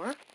we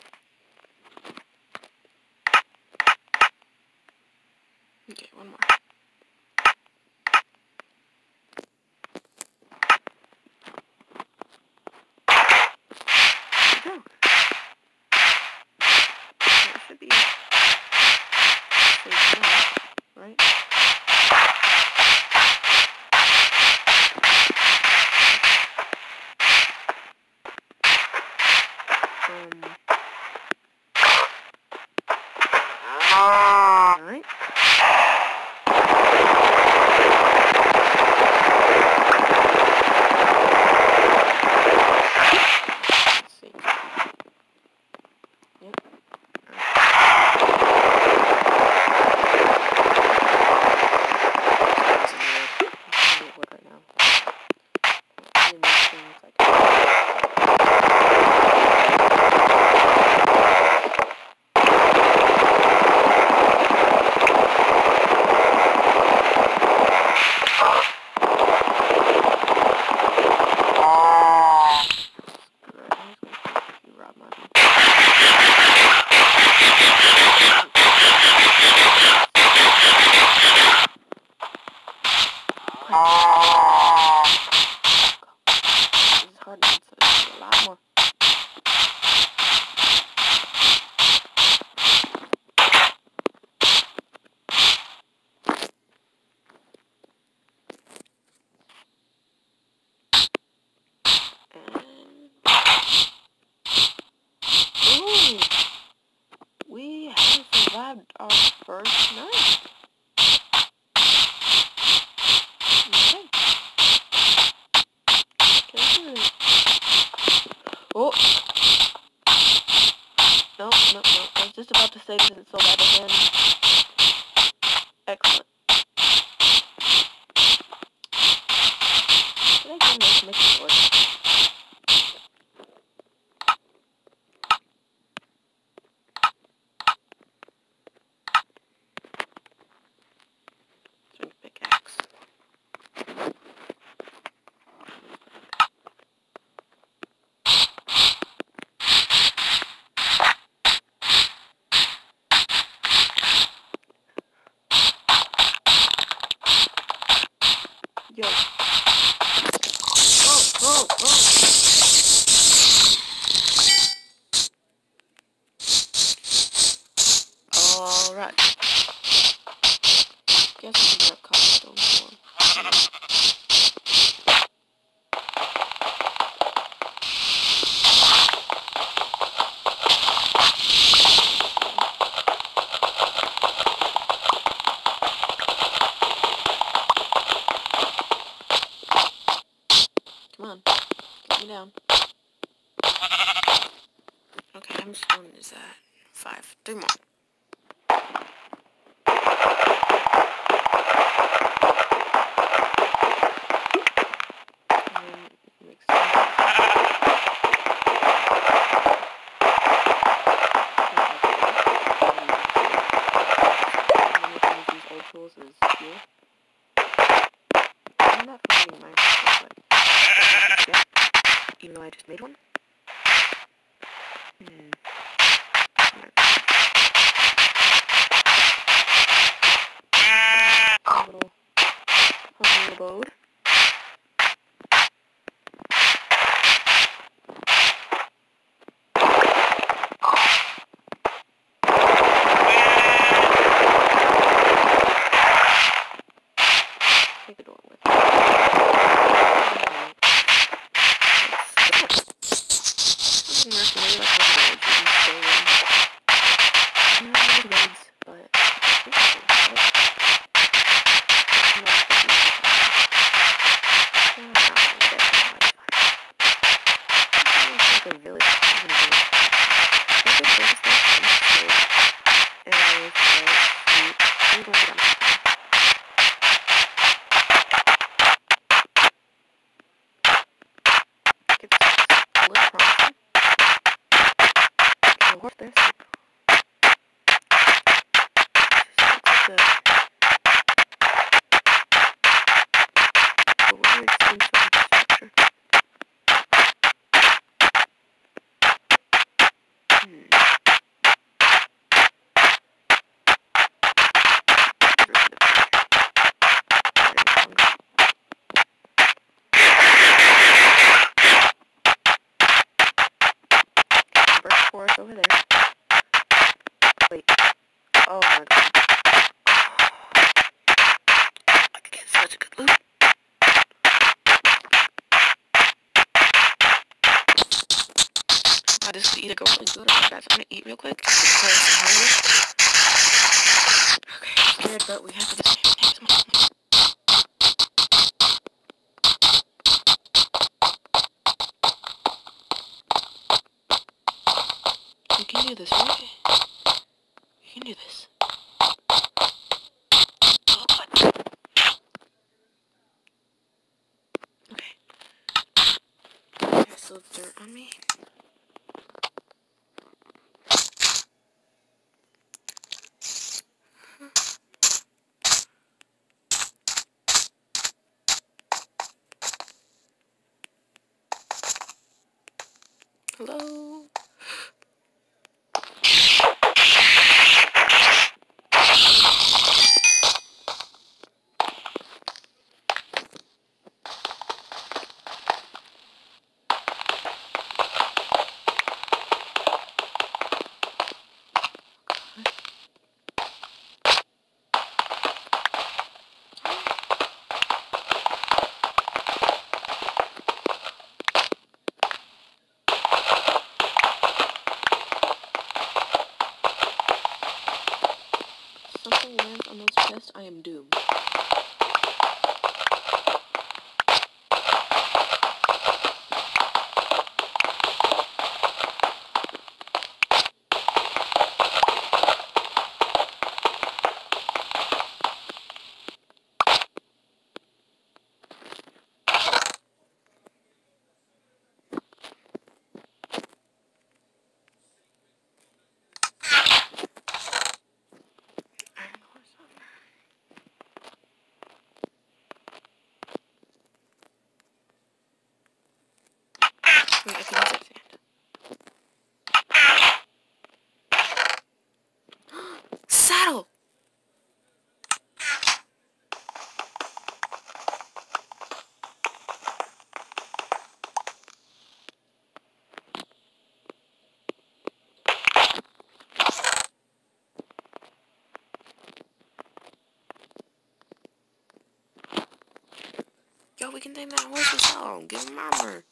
we can take that horse as well. Give him armor.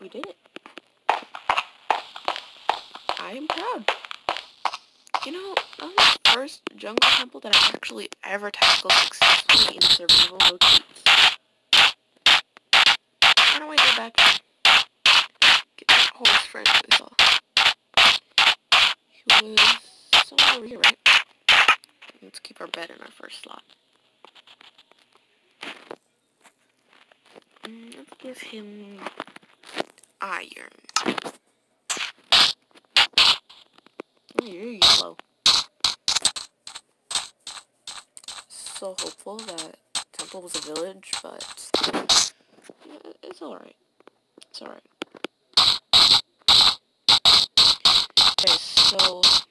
We did it. I am proud. You know, that was the first jungle temple that I actually ever tackled successfully in survival mode. Why don't we go back Was somewhere over here, right? Let's keep our bed in our first slot. Mm, let's give him iron. You're yellow. So hopeful that Temple was a village, but it's alright. It's alright. Okay, so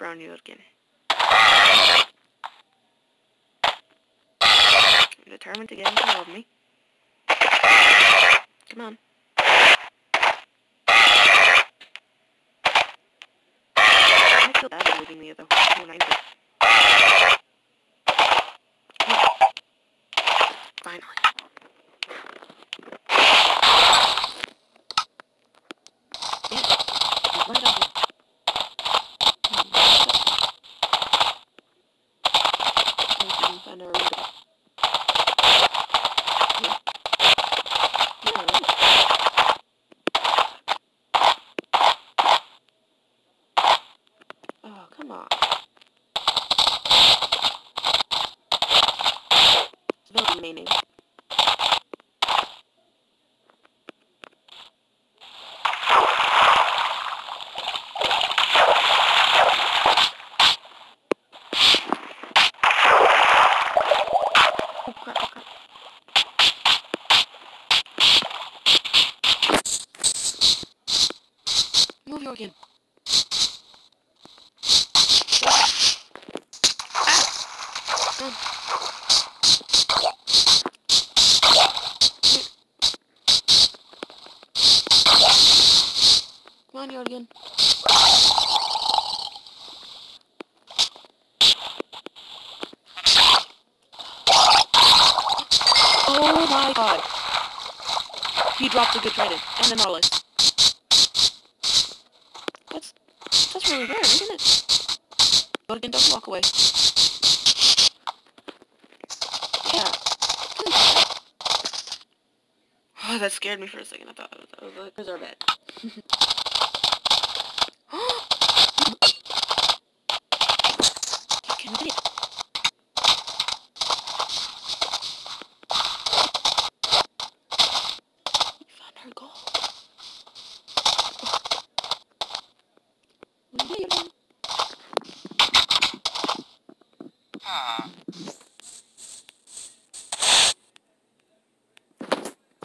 Brown, New again. I'm determined to get him to love me. Come on. I feel bad for leaving the. Finally.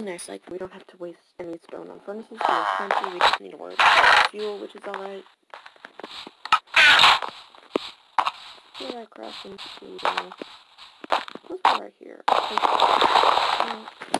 really nice, like, we don't have to waste any stone on furnaces, there's plenty, we just need to work fuel, which is alright. Did I cross into, uh, let's go right here. Okay. Uh,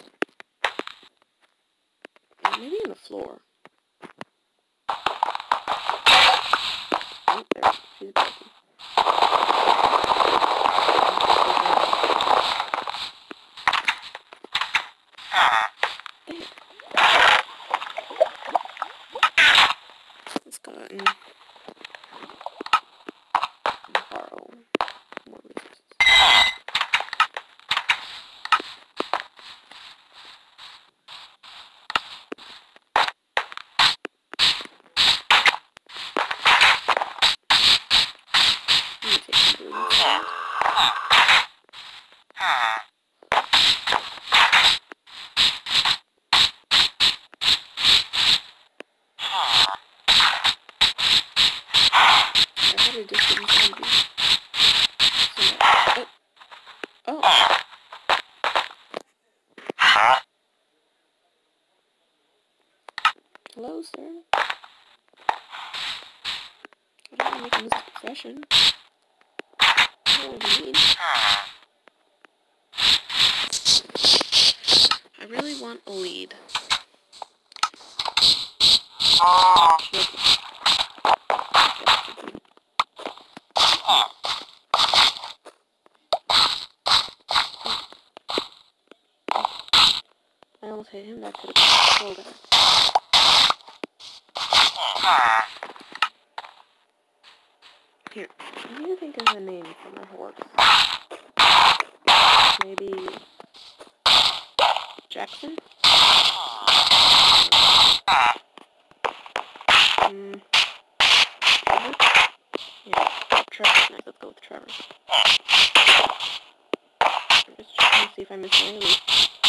Yeah, Travis Knight. Let's go with Travis. I'm just trying to see if I miss any of.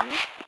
www.thebeatmaker.com.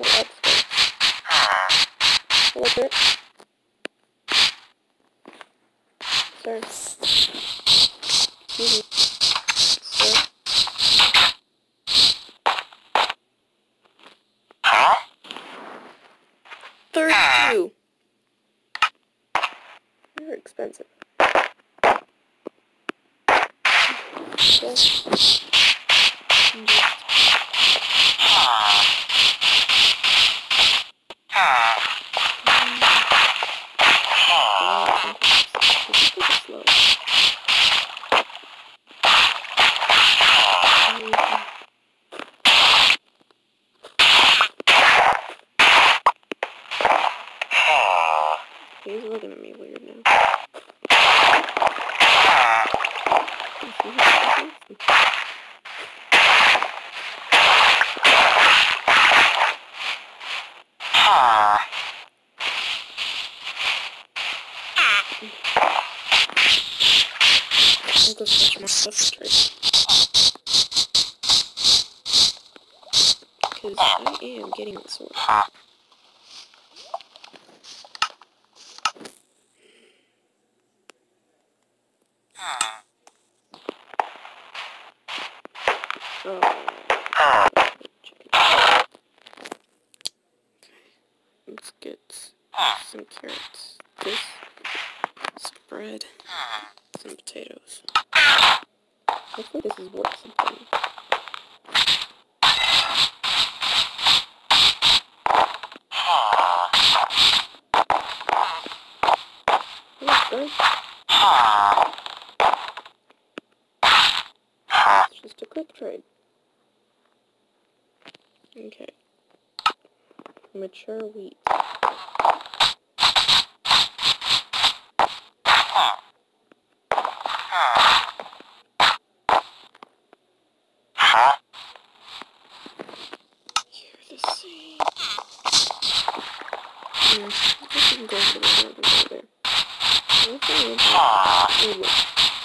example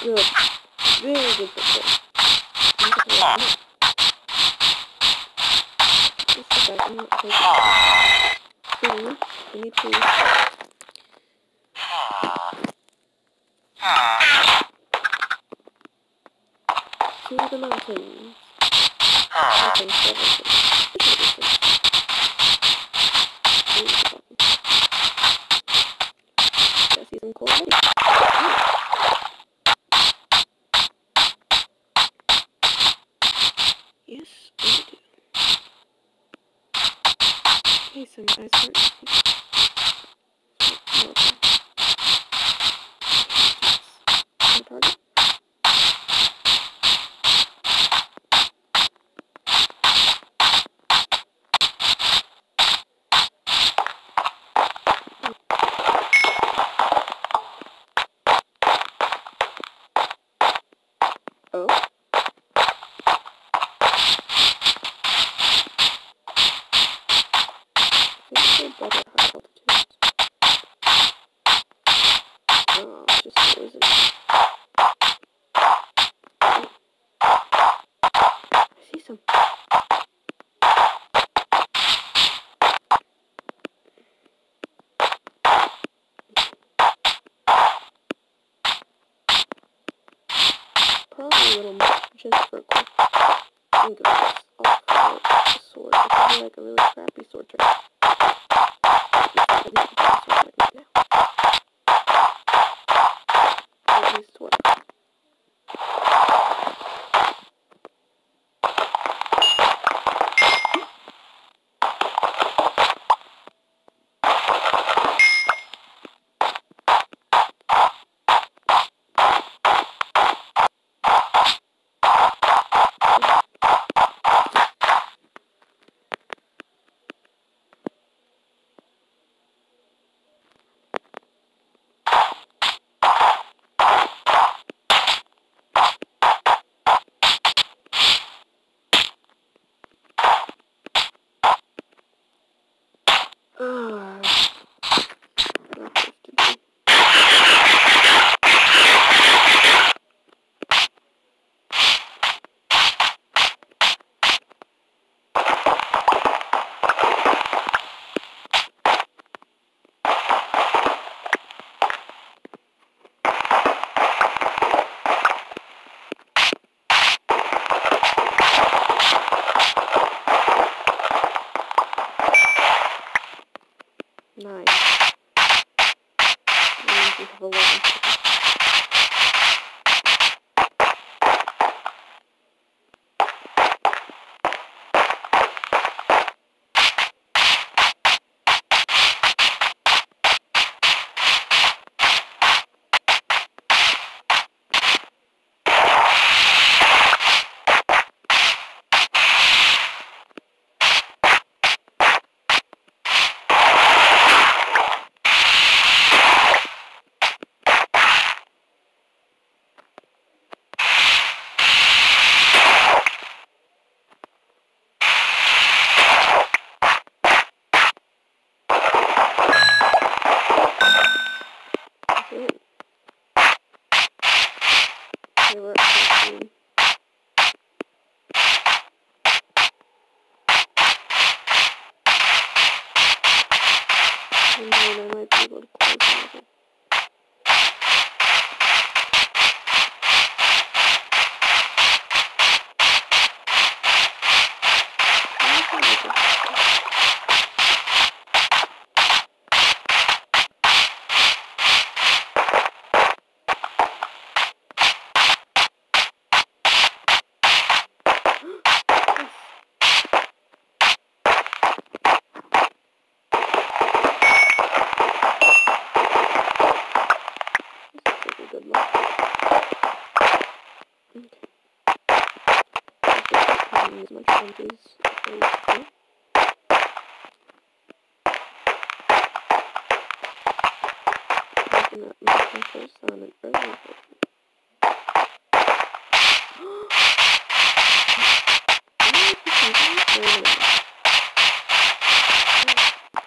Good. Really good picture. This is I need to take I need to see the mountains. I think some ice cream.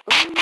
Ooh.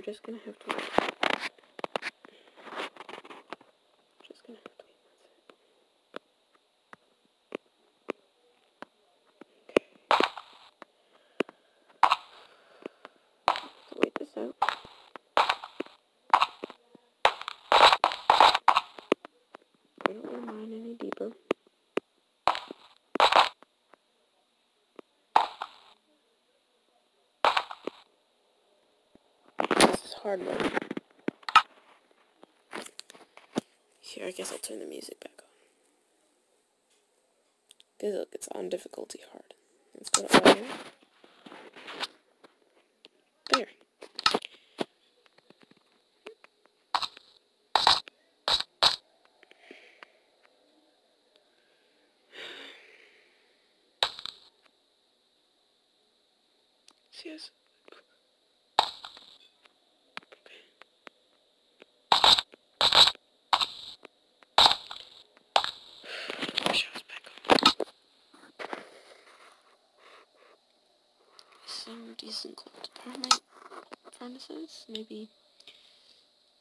We're just gonna have to wait. Just gonna have to wait. Okay. wait this out. I don't want mine any deeper. Hard mode. Here, I guess I'll turn the music back on. This look, it's on difficulty hard. Let's go to audio. There. Yes. some decent gold department furnaces. Maybe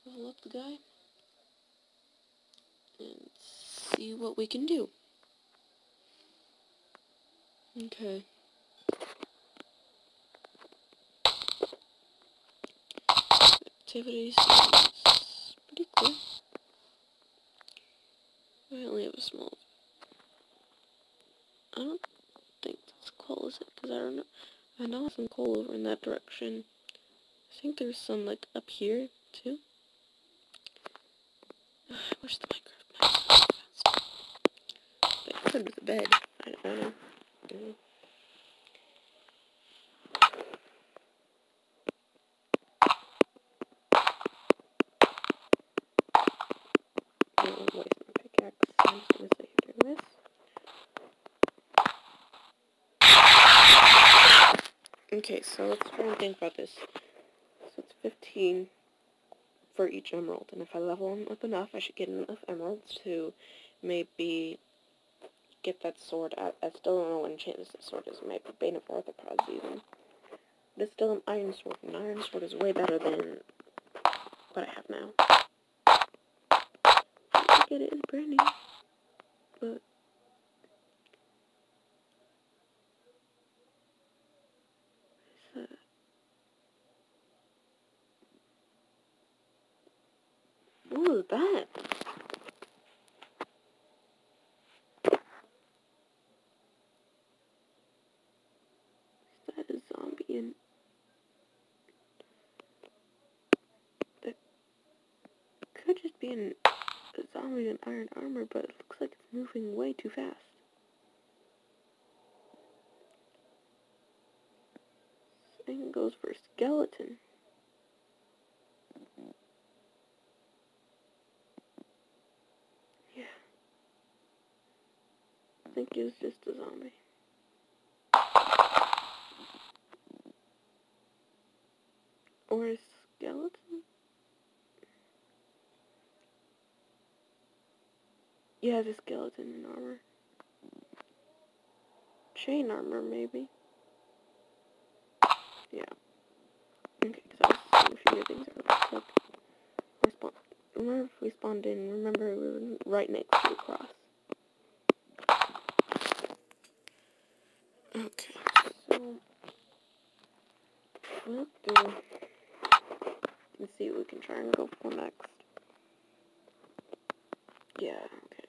level up the guy. And see what we can do. Okay. Activities pretty cool. I only have a small. I don't think that's coal, is it? Because I don't know. I know some coal over in that direction. I think there's some like up here too. I wish the Minecraft map was But under the bed. I don't know. I don't know. Okay, so let's try and think about this. So it's 15 for each emerald, and if I level them up enough, I should get enough emeralds to maybe get that sword. I, I still don't know what enchantment this sword is. It might be Bane of Arthropods even. But it's still an iron sword, and iron sword is way better than what I have now. I get it, it's brand new, but What was that? Is that a zombie in... That just an, a zombie in iron armor, but it looks like it's moving way too fast. Same goes for skeleton. Yeah. I think was just a zombie. Or a skeleton? Yeah, a skeleton in armor. Chain armor, maybe. Yeah. Okay, because I was a few things looked like. Remember if we spawned in, remember we were right next to the cross. Okay, so do. Let's see what we can try and go for next. Yeah, okay.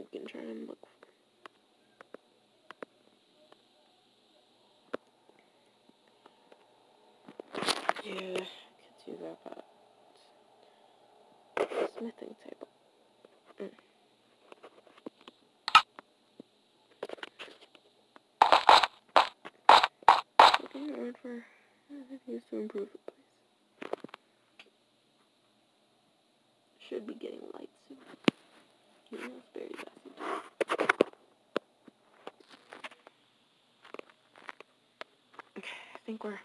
We can try and look for. Yeah, could do that, but smithing table. Mm. hard for things to improve the place. Should be getting light soon. Know, very. Okay, I think we're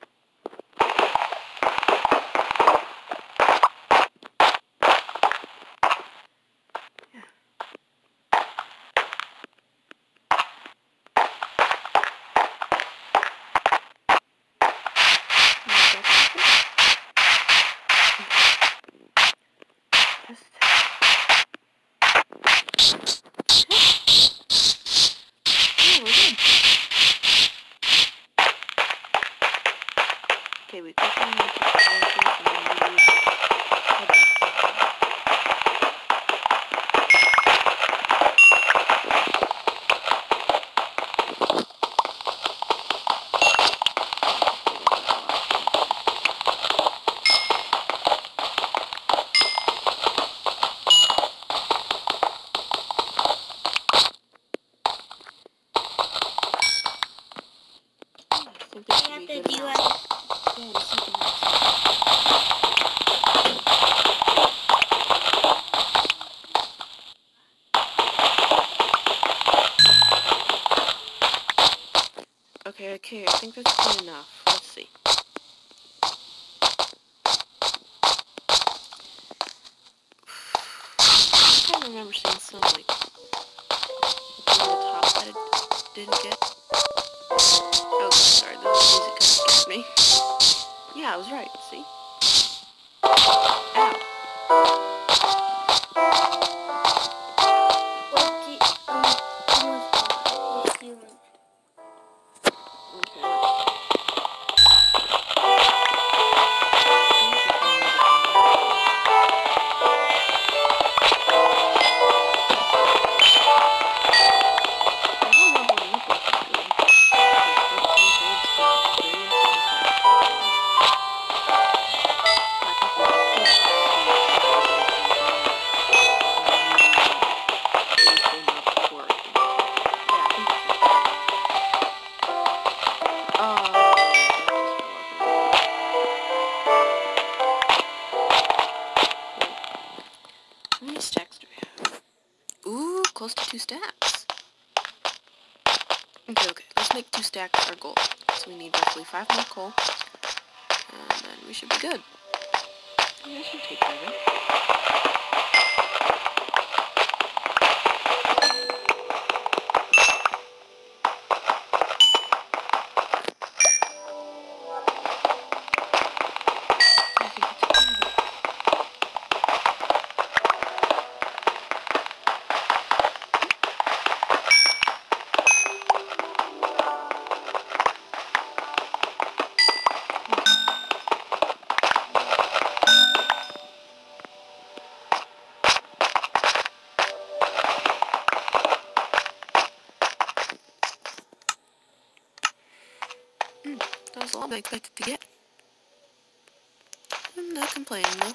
Okay, okay. Let's make two stacks for gold. So we need roughly five more coal. And then we should be good. I should take that playing this.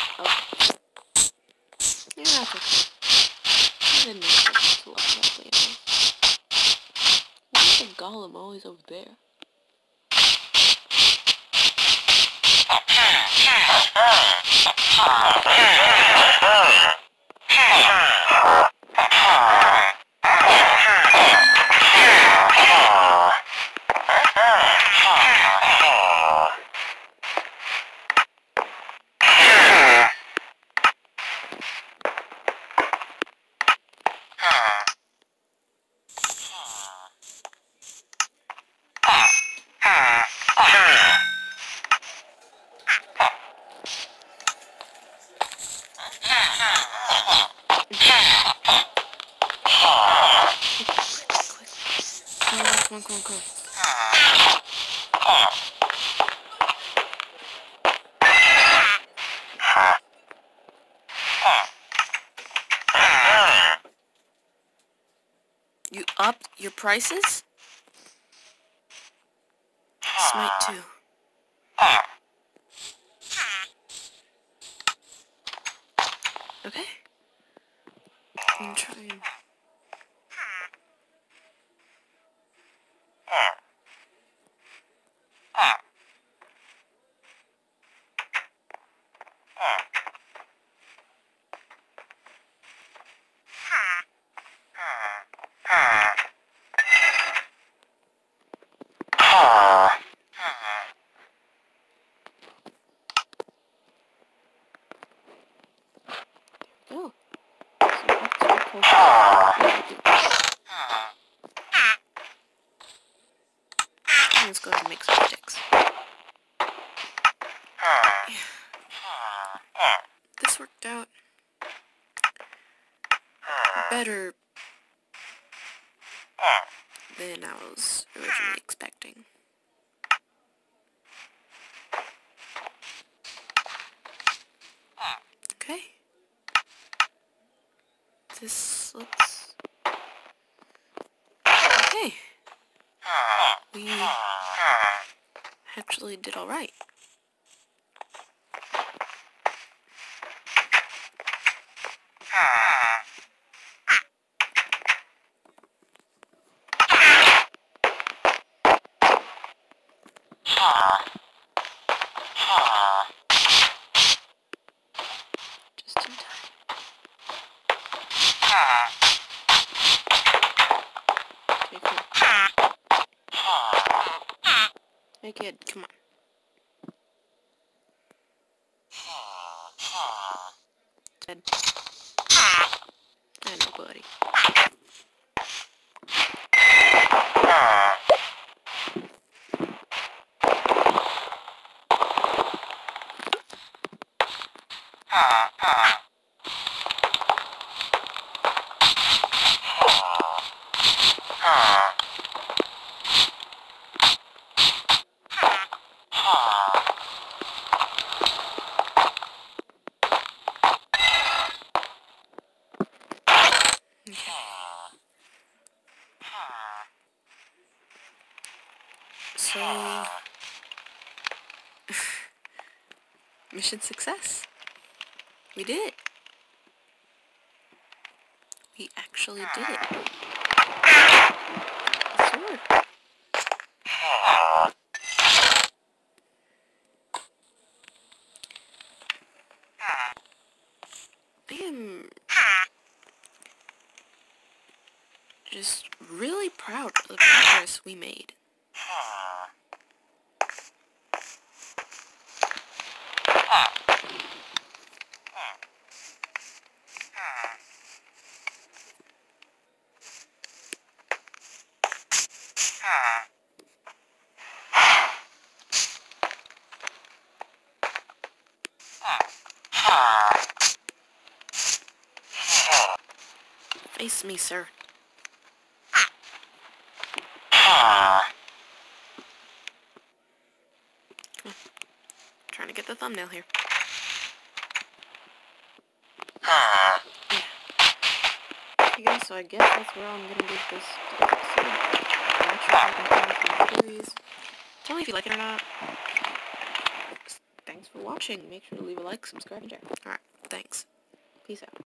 Oh, oh. Yeah, that's okay. Didn't expect it to look that way. Why is the golem always over there? Come on, come on, come on, come on. You upped your prices? Smite 2. Okay. I'm trying. Oh. So that's your potion. Let's go ahead and make some sticks. This worked out better than I was originally expecting. Okay. This looks... Okay. Hmm. We hmm. actually did alright. Just in time. Okay, cool. Hey kid, come on. Dead. I know, buddy. So... Success. We did it. We actually did it. The sword. I am just really proud of the progress we made. Me, sir. Trying to get the thumbnail here. Okay guys, so I guess that's where I'm gonna leave this episode. Not sure if I can finish my series. Tell me if you like it or not. Thanks for watching. watching. Make sure to leave a like, subscribe, and share. Alright, thanks. Peace out.